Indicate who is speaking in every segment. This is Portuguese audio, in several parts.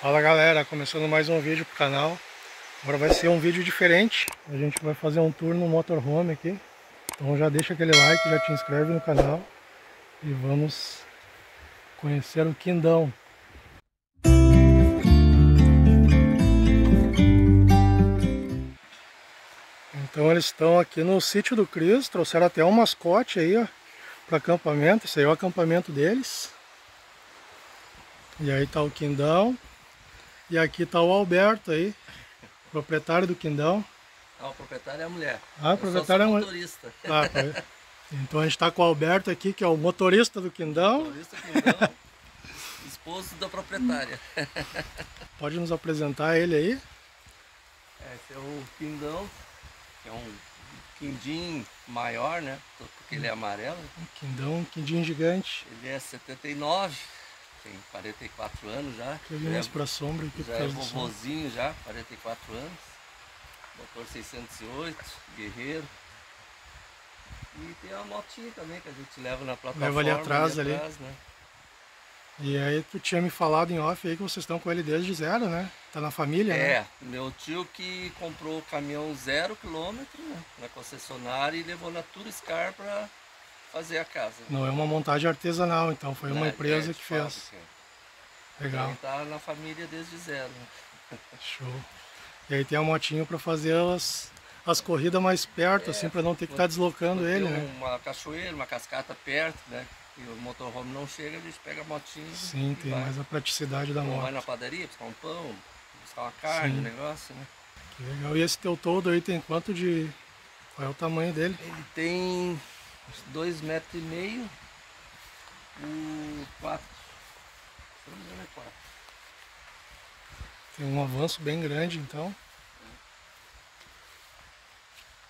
Speaker 1: Fala galera, começando mais um vídeo pro canal. Agora vai ser um vídeo diferente. A gente vai fazer um tour no motorhome aqui. Então já deixa aquele like, já te inscreve no canal. E vamos conhecer o Quindão. Então eles estão aqui no sítio do Cris, trouxeram até um mascote aí, ó, para acampamento. Esse aí é o acampamento deles. E aí tá o Quindão. E aqui tá o Alberto aí, proprietário do Quindão.
Speaker 2: Não, o proprietário é a mulher.
Speaker 1: Ah, o proprietário é mulher.
Speaker 2: motorista.
Speaker 1: Ah, tá. Então a gente está com o Alberto aqui, que é o motorista do Quindão.
Speaker 2: Motorista Quindão, esposo da proprietária.
Speaker 1: Pode nos apresentar ele aí?
Speaker 2: Esse é o Quindão, que é um quindim maior, né? Porque ele é amarelo.
Speaker 1: Um Quindão, um quindim gigante.
Speaker 2: Ele é 79, tem 44 anos já.
Speaker 1: Vir mais
Speaker 2: é,
Speaker 1: pra sombra aqui.
Speaker 2: já é vovozinho já, 44 anos. Motor 608, guerreiro. E tem uma motinha também que a gente leva na plataforma.
Speaker 1: Leva ali atrás, ali.
Speaker 2: Atrás, né?
Speaker 1: E aí tu tinha me falado em off aí que vocês estão com ele desde zero, né? Tá na família,
Speaker 2: é,
Speaker 1: né?
Speaker 2: É, meu tio que comprou o caminhão zero quilômetro né, na concessionária e levou na Turiscar para fazer a casa.
Speaker 1: Não é uma montagem artesanal, então foi uma
Speaker 2: Não,
Speaker 1: empresa
Speaker 2: é,
Speaker 1: que fez. Legal.
Speaker 2: Então tá na família desde zero.
Speaker 1: Show. E aí tem a motinho para fazer as, as corridas mais perto,
Speaker 2: É,
Speaker 1: assim, para não ter que estar tá deslocando ele, né?
Speaker 2: Uma cachoeira, uma cascata perto, né? E o motorhome não chega, a gente pega a motinha
Speaker 1: Sim, tem
Speaker 2: vai.
Speaker 1: mais a praticidade da
Speaker 2: Ou
Speaker 1: moto.
Speaker 2: vai na padaria buscar um pão, buscar uma carne,
Speaker 1: Sim.
Speaker 2: um negócio, né?
Speaker 1: Que legal. E esse teu todo aí tem quanto de... Qual é o tamanho dele?
Speaker 2: Ele tem dois metros e meio por quatro. Se não me engano é quatro.
Speaker 1: Tem um avanço bem grande, então.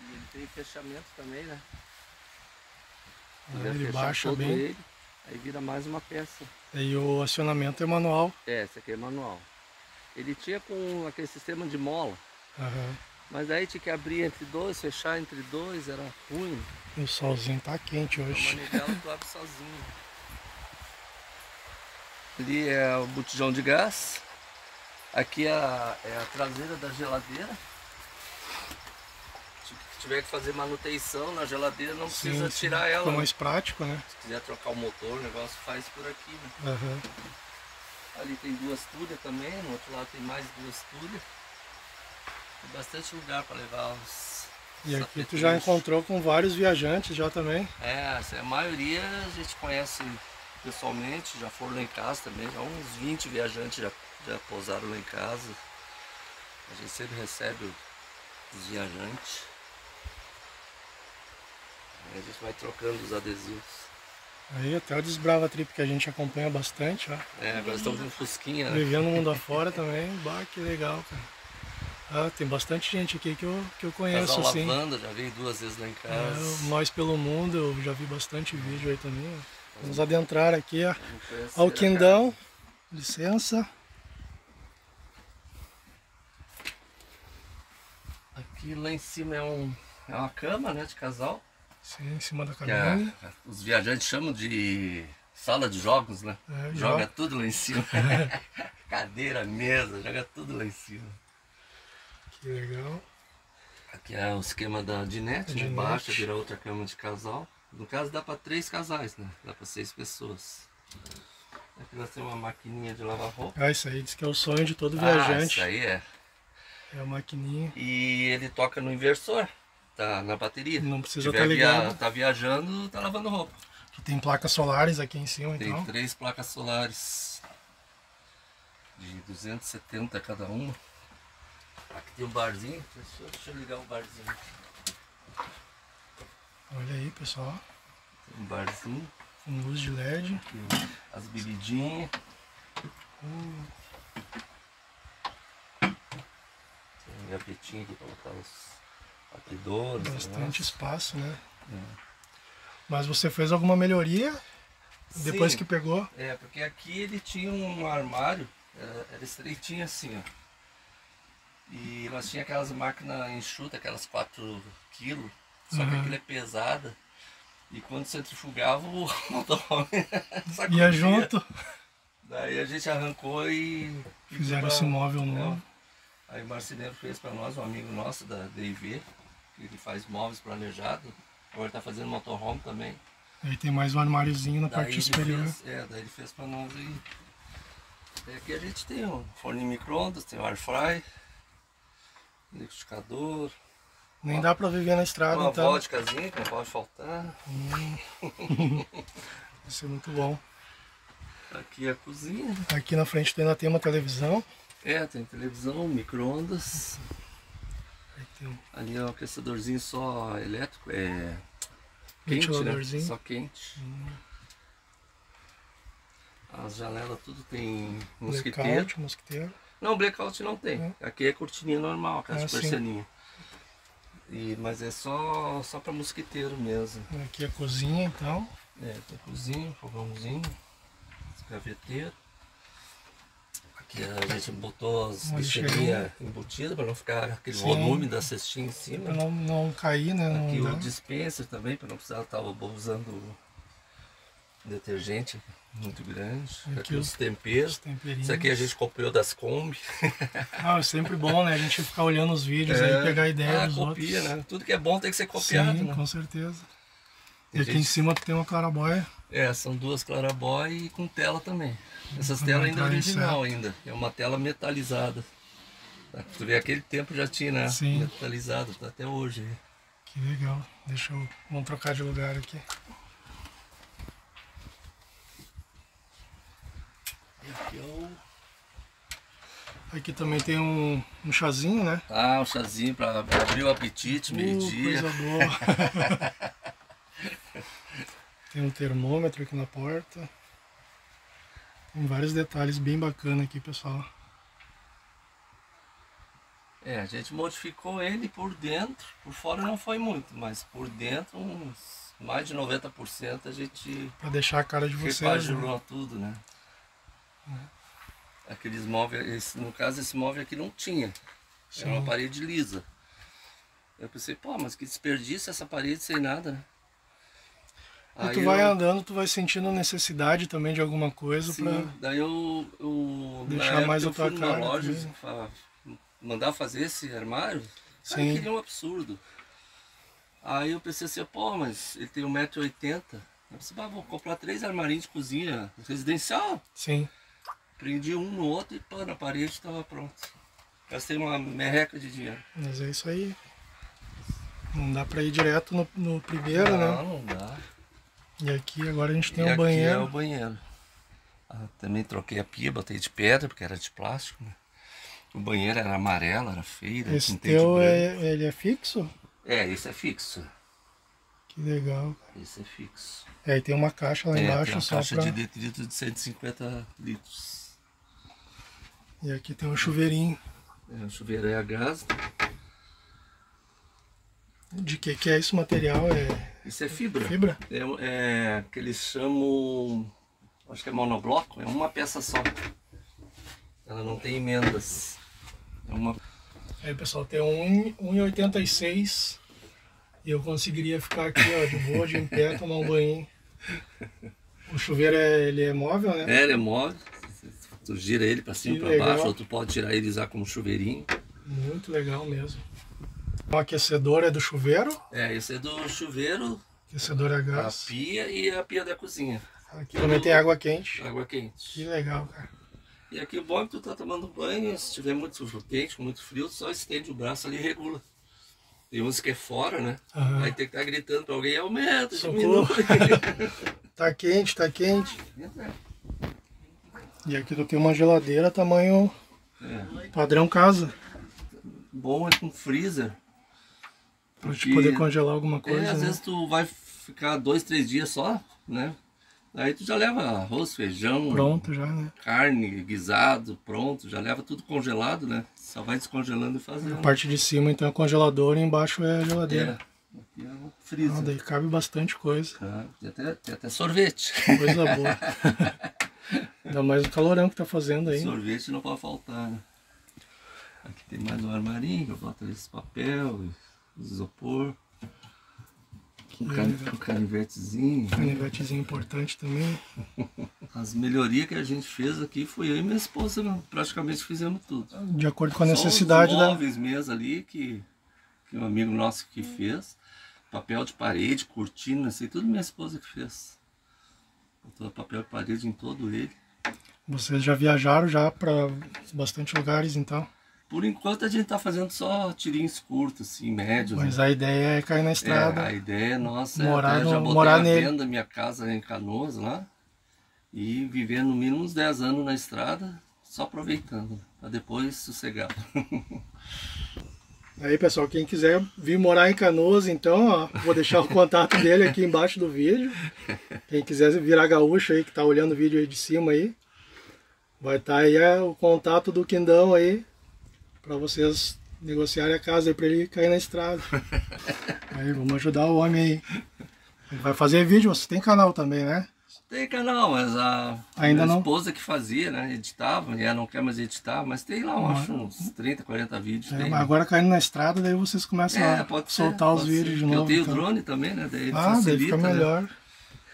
Speaker 2: E ele tem fechamento também, né?
Speaker 1: Ah, ele baixa bem.
Speaker 2: Ele, aí vira mais uma peça.
Speaker 1: E o acionamento é manual.
Speaker 2: É, esse aqui é manual. Ele tinha com aquele sistema de mola,
Speaker 1: Aham.
Speaker 2: Mas aí tinha que abrir entre dois, fechar entre dois, era ruim.
Speaker 1: E o solzinho tá quente
Speaker 2: A
Speaker 1: hoje.
Speaker 2: manivela tu abre sozinho. Ali é o botijão de gás. Aqui é a, é a traseira da geladeira. Se tiver que fazer manutenção na geladeira, não precisa
Speaker 1: Sim, sim.
Speaker 2: tirar ela.
Speaker 1: Fica
Speaker 2: né?
Speaker 1: mais prático, né?
Speaker 2: Se quiser trocar o motor, o negócio faz por aqui. Né?
Speaker 1: Aham.
Speaker 2: Ali tem duas tulhas também, no outro lado tem mais duas tulhas. Tem bastante lugar para levar os.
Speaker 1: E aqui tu já encontrou com vários viajantes já também.
Speaker 2: É, essa- a maioria a gente conhece pessoalmente, já foram lá em casa também, já uns 20 viajantes já, já pousaram lá em casa. A gente sempre recebe o- os viajantes. Aí a gente vai trocando os adesivos.
Speaker 1: Aí até o Desbrava Trip que a gente acompanha bastante, ó.
Speaker 2: É, agora estamos com Fusquinha, né?
Speaker 1: Vivendo no mundo afora também. Bah, que legal, cara. Ah, tem bastante gente aqui que eu, que eu conheço,
Speaker 2: Casal
Speaker 1: assim.
Speaker 2: Lavanda, já veio duas vezes lá em
Speaker 1: É,
Speaker 2: casa.
Speaker 1: o Nós pelo Mundo, eu já vi bastante vídeo aí também. Vamos adentrar aqui, ó. Ao
Speaker 2: a
Speaker 1: Quindão. Licença.
Speaker 2: Aqui lá em cima é, um, é uma cama, né, de casal.
Speaker 1: Sim, em cima da
Speaker 2: Que
Speaker 1: cabine.
Speaker 2: a- os viajantes chamam de sala de jogos, né?
Speaker 1: É,
Speaker 2: joga
Speaker 1: joga.
Speaker 2: tudo lá em cima. Cadeira, mesa, joga tudo lá em cima.
Speaker 1: Legal.
Speaker 2: Aqui é o esquema da dinette, né? Baixa, vira outra cama de casal. No caso dá para três casais, né? Dá para seis pessoas. Aqui nós temos uma maquininha de lavar roupa.
Speaker 1: Ah, isso aí diz que é o sonho de todo
Speaker 2: Ah,
Speaker 1: viajante.
Speaker 2: isso aí é.
Speaker 1: é a maquininha.
Speaker 2: E ele toca no inversor, tá na bateria.
Speaker 1: Não precisa estar
Speaker 2: via-
Speaker 1: ligado.
Speaker 2: tá viajando, tá lavando roupa.
Speaker 1: Que tem placas solares aqui em cima,
Speaker 2: Tem
Speaker 1: então.
Speaker 2: três placas solares de 270 cada uma. Aqui tem um barzinho, deixa, eu- deixa eu ligar o barzinho.
Speaker 1: Olha aí, pessoal.
Speaker 2: Tem um barzinho,
Speaker 1: Com luz de LED.
Speaker 2: aqui as bebidinhas. Tem um gavetinho aqui pra botar os batidores.
Speaker 1: bastante
Speaker 2: negócio.
Speaker 1: espaço, né?
Speaker 2: É.
Speaker 1: Mas você fez alguma melhoria depois
Speaker 2: Sim.
Speaker 1: que pegou?
Speaker 2: É, porque aqui ele tinha um armário, era, era estreitinho assim, ó. E nós tinha aquelas máquinas enxutas, aquelas 4 kg, só que
Speaker 1: Uhum.
Speaker 2: aquilo é pesada. E quando centrifugava, o motorhome
Speaker 1: Ia junto.
Speaker 2: Daí a gente arrancou e...
Speaker 1: Fizeram esse móvel novo.
Speaker 2: Aí o marceneiro fez para nós, um amigo nosso da DIV, que ele faz móveis planejados. Agora ele tá fazendo motorhome também.
Speaker 1: Aí tem mais um armáriozinho na
Speaker 2: Daí
Speaker 1: parte superior.
Speaker 2: Fez, é, daí ele fez para nós aí. Daí aqui a gente tem um forno micro-ondas, tem um air fry, liquidificador,
Speaker 1: Nem dá pra viver na estrada,
Speaker 2: uma
Speaker 1: então.
Speaker 2: vodkazinha que não pode faltar.
Speaker 1: Vai ser muito bom.
Speaker 2: Aqui é a cozinha.
Speaker 1: Aqui na frente ainda tem uma televisão.
Speaker 2: É, tem televisão, micro-ondas.
Speaker 1: Um
Speaker 2: Ali é um aquecedorzinho só elétrico, é quente, né? Só quente. As janelas tudo tem mosquiteiro.
Speaker 1: blackout, mosquiteiro.
Speaker 2: Não, blackout não tem. Aqui é cortininha normal, aquela
Speaker 1: Ah,
Speaker 2: de
Speaker 1: sim.
Speaker 2: persianinha. E, mas é só, só pra mosquiteiro mesmo.
Speaker 1: Aqui a cozinha, então.
Speaker 2: É, tem cozinha, fogãozinho, gaveteiro. Aqui a gente botou as bicheirinhas embutidas para não ficar aquele
Speaker 1: Sim.
Speaker 2: volume da cestinha em cima.
Speaker 1: Pra não, não cair, né? Não
Speaker 2: Aqui
Speaker 1: dá.
Speaker 2: o dispenser também, para não precisar estar usando detergente muito grande.
Speaker 1: Aqui
Speaker 2: Aqui,
Speaker 1: os-
Speaker 2: os temperos.
Speaker 1: Os temperinhos.
Speaker 2: Isso aqui a gente comprou das Kombi.
Speaker 1: Ah, é sempre bom, né? A gente ficar olhando os vídeos aí, pegar ideia
Speaker 2: ah,
Speaker 1: dos
Speaker 2: copia,
Speaker 1: outros.
Speaker 2: né? Tudo que é bom tem que ser copiado,
Speaker 1: Sim,
Speaker 2: né?
Speaker 1: com certeza. E
Speaker 2: Tem
Speaker 1: aqui
Speaker 2: gente-
Speaker 1: em cima tem uma clarabóia.
Speaker 2: É, são duas Claraboy e com tela também. Essas telas ainda é original ainda. É uma tela metalizada. Tu vê aquele tempo já tinha, né?
Speaker 1: Sim.
Speaker 2: Metalizado, tá até hoje.
Speaker 1: Que legal. Deixa eu. Vamos trocar de lugar aqui.
Speaker 2: Aqui
Speaker 1: também tem um, um chazinho, né?
Speaker 2: Ah, um chazinho pra abrir o apetite,
Speaker 1: Uh,
Speaker 2: meio-dia.
Speaker 1: coisa boa. tem um termômetro aqui na porta. Tem vários detalhes bem bacanas aqui, pessoal.
Speaker 2: É, a gente modificou ele por dentro, por fora não foi muito, mas por dentro uns mais de 90% a gente
Speaker 1: Pra deixar a cara de vocês. né?
Speaker 2: repagilou tudo, né? Aqueles móveis, esse- no caso esse móvel aqui não tinha, era uma
Speaker 1: Sim.
Speaker 2: parede lisa. Eu pensei, pô, mas que desperdício essa parede sem nada, né?
Speaker 1: E tu
Speaker 2: Aí
Speaker 1: vai
Speaker 2: eu-
Speaker 1: andando, tu vai sentindo necessidade também de alguma coisa
Speaker 2: Sim,
Speaker 1: pra.
Speaker 2: daí eu, eu
Speaker 1: Deixar mais a
Speaker 2: eu fui
Speaker 1: tua cara
Speaker 2: loja mandar fazer esse armário,
Speaker 1: Sim.
Speaker 2: Sim. queria um absurdo. Aí eu pensei assim, pô, mas ele tem 1,80m. Eu pensei, ah, vou comprar três armarinhos de cozinha residencial.
Speaker 1: Sim.
Speaker 2: Prendi um no outro e pô, na parede estava pronto. Gastei uma merreca de dinheiro.
Speaker 1: Mas é isso aí. Não dá pra ir direto no, no primeiro,
Speaker 2: não,
Speaker 1: né?
Speaker 2: não dá.
Speaker 1: E aqui agora a gente tem
Speaker 2: e
Speaker 1: um
Speaker 2: aqui é o banheiro. Ah, também troquei a pia, botei de pedra, porque era de plástico, né? O banheiro era amarelo, era feio, né?
Speaker 1: Esse teu é, ele é fixo?
Speaker 2: É, esse é fixo.
Speaker 1: Que legal.
Speaker 2: Esse é fixo.
Speaker 1: É, e tem uma caixa lá
Speaker 2: é,
Speaker 1: embaixo
Speaker 2: tem uma
Speaker 1: só
Speaker 2: caixa
Speaker 1: pra.
Speaker 2: de detritos de 150 litros.
Speaker 1: E aqui tem um chuveirinho.
Speaker 2: É, o chuveiro é a gás.
Speaker 1: De que que é esse material? É
Speaker 2: Isso é fibra.
Speaker 1: fibra?
Speaker 2: É, é que eles chamam. Acho que é monobloco, é uma peça só. Ela não tem emendas. É uma.
Speaker 1: Aí pessoal, tem um 1,86 e eu conseguiria ficar aqui ó, de boa, de em pé, tomar um banho. O chuveiro é, ele é móvel, né?
Speaker 2: É, ele é móvel. Tu gira ele pra cima
Speaker 1: Que legal.
Speaker 2: baixo, ou tu pode tirar ele e usar como chuveirinho.
Speaker 1: Muito legal mesmo. O aquecedor é do chuveiro,
Speaker 2: É, esse é do chuveiro,
Speaker 1: aquecedor a
Speaker 2: a
Speaker 1: gás.
Speaker 2: pia e a pia da cozinha.
Speaker 1: Aqui também tem água quente.
Speaker 2: Água
Speaker 1: Que
Speaker 2: quente.
Speaker 1: legal, cara.
Speaker 2: E aqui o bom é que tu tá tomando banho, se tiver muito quente, muito frio, tu só estende o braço ali e regula. Tem uns que é fora, né?
Speaker 1: Aham.
Speaker 2: Aí tem que estar gritando pra alguém, aumenta,
Speaker 1: Socorro.
Speaker 2: diminui.
Speaker 1: Tá quente, tá quente. E aqui tu tem uma geladeira tamanho
Speaker 2: É.
Speaker 1: padrão casa.
Speaker 2: Bom é com freezer.
Speaker 1: Pra te poder congelar alguma coisa.
Speaker 2: é, às
Speaker 1: né?
Speaker 2: vezes tu vai ficar dois, três dias só, né? Aí tu já leva arroz, feijão,
Speaker 1: Pronto já, né?
Speaker 2: carne, guisado, pronto, já leva tudo congelado, né? Só vai descongelando e
Speaker 1: A
Speaker 2: fazendo.
Speaker 1: parte de cima então é congelador e embaixo é a
Speaker 2: É,
Speaker 1: geladeira.
Speaker 2: aqui é
Speaker 1: Ah,
Speaker 2: freezer.
Speaker 1: daí cabe bastante coisa.
Speaker 2: Ah, tem, até, tem até sorvete.
Speaker 1: Coisa boa. Ainda mais o calorão que tá fazendo aí.
Speaker 2: Sorvete não pode faltar, né? Aqui tem mais um armarinho, que eu boto esse papel, isopor. Um, can, um canivetezinho.
Speaker 1: Canivetezinho importante também.
Speaker 2: As melhorias que a gente fez aqui foi eu e minha esposa, praticamente fizemos tudo.
Speaker 1: De acordo com a necessidade
Speaker 2: Só os
Speaker 1: da.
Speaker 2: móveis mesmo ali que, que um amigo nosso que fez. Papel de parede, cortina, assim, tudo minha esposa que fez. Botou papel de parede em todo ele.
Speaker 1: Vocês já viajaram já para bastante lugares, então.
Speaker 2: Por enquanto a gente tá fazendo só tirinhos curtos, assim, médios.
Speaker 1: Mas
Speaker 2: né?
Speaker 1: a ideia é cair na
Speaker 2: É,
Speaker 1: estrada.
Speaker 2: a ideia nossa
Speaker 1: Morar
Speaker 2: é até já
Speaker 1: no-
Speaker 2: botei
Speaker 1: morar nele.
Speaker 2: venda minha casa em Canoas lá e viver no mínimo uns 10 anos na estrada, só aproveitando, para depois sossegar.
Speaker 1: Aí, pessoal, quem quiser vir morar em Canoas, então, ó, vou deixar o contato dele aqui embaixo do vídeo. Quem quiser virar gaúcho aí, que tá olhando o vídeo aí de cima aí, vai estar aí é, o contato do Quindão aí, para vocês negociarem a casa aí para ele cair na estrada. Aí, vamos ajudar o homem aí. Ele vai fazer vídeo, você tem canal também, né?
Speaker 2: Tem canal, mas a
Speaker 1: Ainda
Speaker 2: minha
Speaker 1: não?
Speaker 2: esposa que fazia, né? Editava, e ela não quer mais editar, mas tem lá, eu acho, uns 30, 40 vídeos.
Speaker 1: É,
Speaker 2: tem.
Speaker 1: mas agora caindo na estrada, daí vocês começam
Speaker 2: É,
Speaker 1: a
Speaker 2: pode ser,
Speaker 1: soltar os vídeos
Speaker 2: ser.
Speaker 1: de
Speaker 2: Eu
Speaker 1: novo.
Speaker 2: tenho
Speaker 1: então.
Speaker 2: drone também, né? Daí
Speaker 1: Ah, daí
Speaker 2: facilita,
Speaker 1: fica
Speaker 2: né?
Speaker 1: melhor.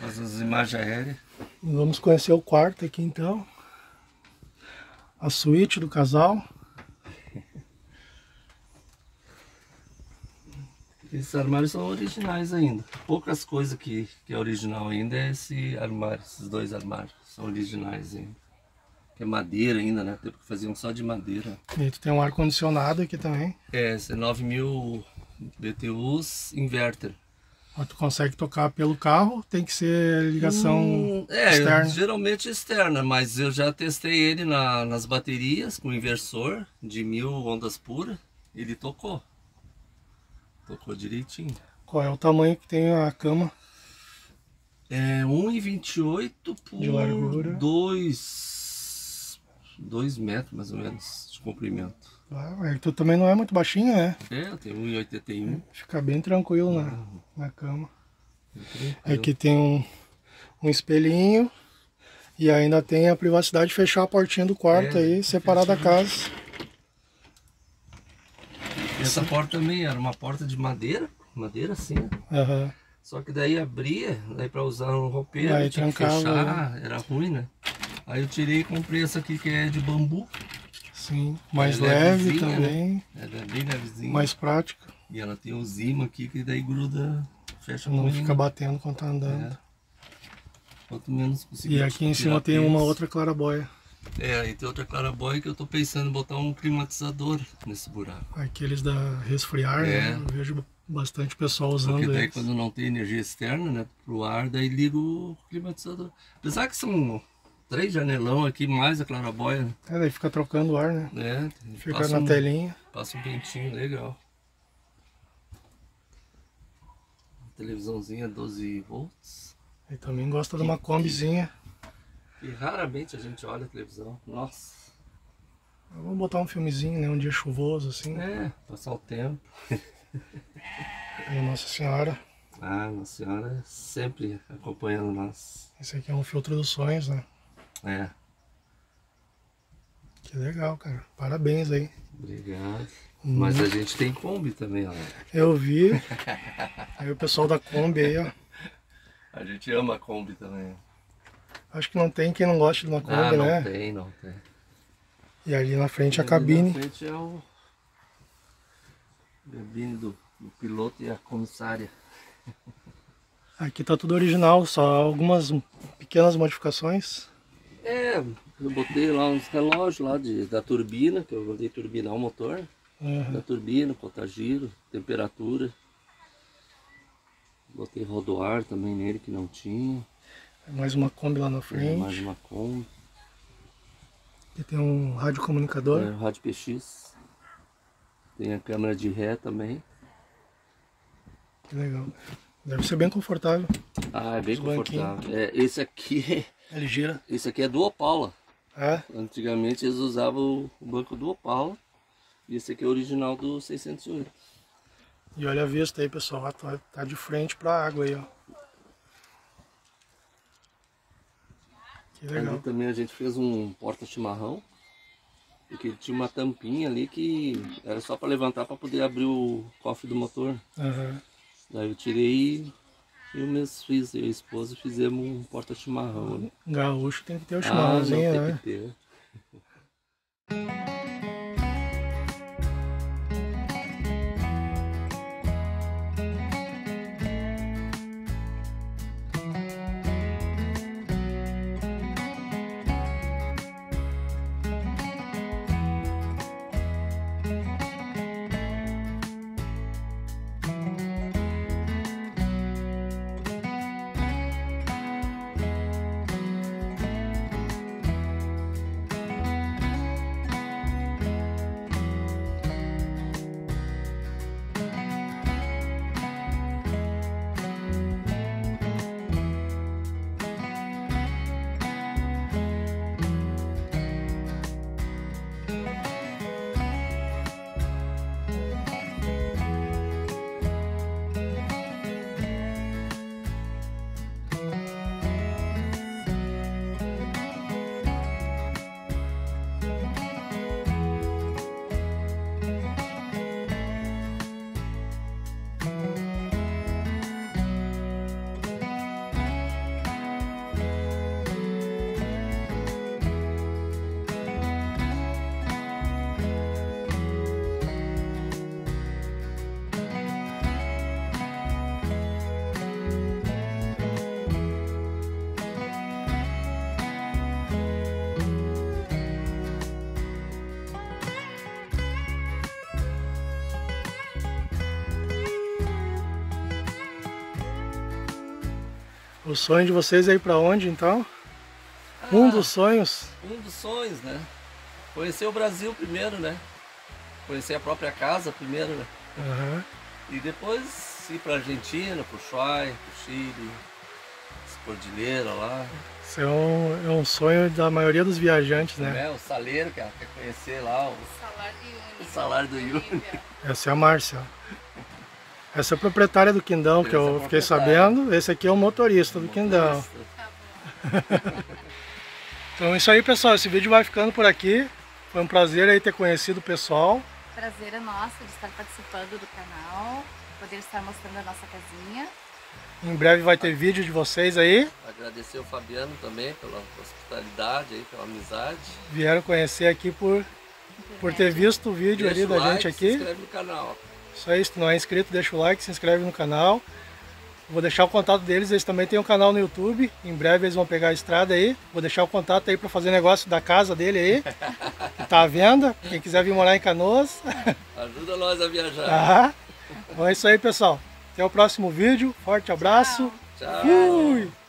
Speaker 2: Faz as imagens aéreas.
Speaker 1: Vamos conhecer o quarto aqui então. A suíte do casal.
Speaker 2: Esses armários são originais ainda. Poucas coisas que, que é original ainda é esse armário, esses dois armários. São originais ainda. Que é madeira ainda, né? Tempo que faziam só de madeira.
Speaker 1: E tu tem um ar-condicionado aqui também.
Speaker 2: É, esse é 9000 BTUs inverter.
Speaker 1: Ó, Tu consegue tocar pelo carro, tem que ser ligação
Speaker 2: Hum, é,
Speaker 1: externa.
Speaker 2: geralmente externa, mas eu já testei ele na- nas baterias com inversor de mil ondas puras. Ele tocou. Tocou direitinho.
Speaker 1: Qual é o tamanho que tem a cama?
Speaker 2: É 1,28 por
Speaker 1: De largura.
Speaker 2: 2 2 metros mais ou menos de comprimento.
Speaker 1: Ah, é tu também não é muito baixinho, né?
Speaker 2: É, eu tenho 1,81.
Speaker 1: Fica bem tranquilo na, na cama.
Speaker 2: Tranquilo.
Speaker 1: Aqui tem um, um espelhinho. E ainda tem a privacidade de fechar a portinha do quarto
Speaker 2: É,
Speaker 1: aí, separar da casa.
Speaker 2: Essa porta também era uma porta de madeira, madeira assim, né?
Speaker 1: Aham.
Speaker 2: Só que daí abria, daí pra usar um roupeiro,
Speaker 1: Aí
Speaker 2: tinha que
Speaker 1: trancava,
Speaker 2: fechar, era ruim, né? Aí eu tirei e comprei essa aqui que é de bambu,
Speaker 1: Sim. Mais
Speaker 2: Ela é
Speaker 1: leve
Speaker 2: levezinha,
Speaker 1: também.
Speaker 2: ela é bem levezinha.
Speaker 1: Mais prática.
Speaker 2: E ela tem um zima aqui que daí gruda, fecha
Speaker 1: Não fica
Speaker 2: né?
Speaker 1: batendo quando tá andando.
Speaker 2: É. Quanto menos conseguir
Speaker 1: E aqui em cima tem uma outra clarabóia.
Speaker 2: É, e tem outra clarabóia que eu tô pensando em botar um climatizador nesse buraco.
Speaker 1: Aqueles da resfriar,
Speaker 2: É.
Speaker 1: né? Eu vejo bastante pessoal usando
Speaker 2: Porque daí
Speaker 1: eles.
Speaker 2: quando não tem energia externa, né, pro ar, daí liga o climatizador. Apesar que são três janelão aqui, mais a clarabóia, né?
Speaker 1: É, daí fica trocando o ar, né?
Speaker 2: né?
Speaker 1: Fica na
Speaker 2: um,
Speaker 1: telinha.
Speaker 2: Passa um ventinho legal. Televisãozinha 12 volts.
Speaker 1: E também gosta de uma combizinha.
Speaker 2: E raramente a gente olha a televisão. Nossa.
Speaker 1: Vamos botar um filmezinho, né? Um dia chuvoso, assim.
Speaker 2: É, passar o tempo.
Speaker 1: E Nossa Senhora.
Speaker 2: Ah, Nossa Senhora sempre acompanhando nós.
Speaker 1: Esse aqui é um filtro dos sonhos, né?
Speaker 2: É,
Speaker 1: Que legal, cara. Parabéns aí.
Speaker 2: obrigado.
Speaker 1: Hum.
Speaker 2: Mas a gente tem Kombi também, ó.
Speaker 1: Eu vi. Aí o pessoal da Kombi aí, ó.
Speaker 2: A gente ama a Kombi também.
Speaker 1: Acho que não tem quem não goste de uma Kombi,
Speaker 2: ah, não
Speaker 1: né?
Speaker 2: tem, não tem.
Speaker 1: E ali na frente a
Speaker 2: Ali
Speaker 1: cabine.
Speaker 2: Na frente é o cabine do, do piloto e a comissária.
Speaker 1: Aqui tá tudo original, só algumas pequenas modificações.
Speaker 2: É, eu botei lá uns relógios lá de, da turbina, que eu mandei turbinar o motor.
Speaker 1: Uhum.
Speaker 2: Da turbina, conta-giro, temperatura. Botei rodoar também nele que não tinha.
Speaker 1: Mais uma Kombi lá na
Speaker 2: É,
Speaker 1: frente.
Speaker 2: mais uma Kombi.
Speaker 1: Aqui tem um rádio comunicador.
Speaker 2: É, rádio PX. Tem a câmera de ré também.
Speaker 1: Que legal. Deve ser bem confortável.
Speaker 2: Ah, é bem
Speaker 1: Os
Speaker 2: confortável. É, esse aqui,
Speaker 1: Ele gira.
Speaker 2: esse aqui é do Opala.
Speaker 1: É?
Speaker 2: Antigamente eles usavam o banco do Opala. E esse aqui é o original do 608.
Speaker 1: E olha a vista aí, pessoal. Tá, tá de frente pra água aí, ó. Que legal.
Speaker 2: Ali também a gente fez um porta-chimarrão. Porque tinha uma tampinha ali que era só para levantar para poder abrir o cofre do motor.
Speaker 1: Aham.
Speaker 2: Daí eu tirei e E o mês fiz, eu e a esposa fizemos um porta-chimarrão. Né?
Speaker 1: Gaúcho tem que ter o chimarrãozinho,
Speaker 2: ah, não,
Speaker 1: né?
Speaker 2: Tem que ter.
Speaker 1: O sonho de vocês é ir para onde então? Ah, um dos sonhos?
Speaker 2: Um dos sonhos, né? Conhecer o Brasil primeiro, né? Conhecer a própria casa primeiro, né? Uhum. E depois ir para Argentina, para o Chuai, para o Chile, Cordilheira lá.
Speaker 1: Isso é um, é um sonho da maioria dos viajantes, né?
Speaker 2: É, o saleiro que quer conhecer lá. O,
Speaker 3: o salário do Yuni.
Speaker 2: O salário do Yuni.
Speaker 1: Essa é a Márcia. Essa é a proprietária do Quindão, que eu é fiquei sabendo. Esse aqui é o motorista do Quindão. então é isso aí, pessoal. Esse vídeo vai ficando por aqui. Foi um prazer aí ter conhecido o pessoal.
Speaker 3: Prazer é nosso de estar participando do canal, poder estar mostrando a nossa casinha.
Speaker 1: Em breve vai ter vídeo de vocês aí.
Speaker 2: Agradecer o Fabiano também pela hospitalidade, aí, pela amizade.
Speaker 1: Vieram conhecer aqui por, por ter visto o vídeo Deixa ali da like, gente aqui. Se
Speaker 2: inscreve no canal.
Speaker 1: Isso aí, se não é inscrito, deixa o like, se inscreve no canal. Vou deixar o contato deles, eles também têm um canal no YouTube. Em breve eles vão pegar a estrada aí. Vou deixar o contato aí para fazer negócio da casa dele aí. Que tá à venda. Quem quiser vir morar em Canoas.
Speaker 2: Ajuda nós a viajar.
Speaker 1: Tá? Então é isso aí, pessoal. Até o próximo vídeo. Forte abraço.
Speaker 2: Tchau. Tchau. Fui.